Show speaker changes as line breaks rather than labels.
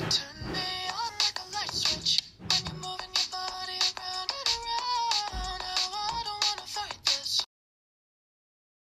It.